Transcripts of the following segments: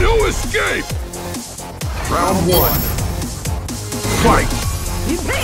No escape! Round one. Fight!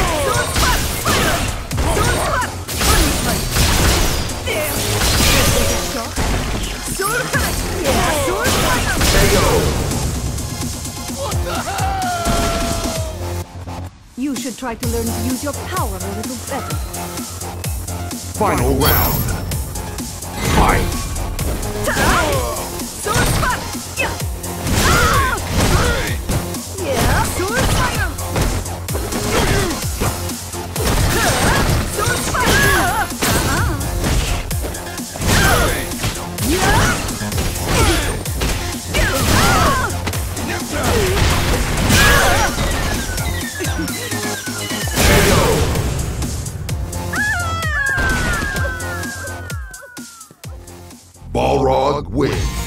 You should try to learn to use your power a little better. Final round. Balrog wins.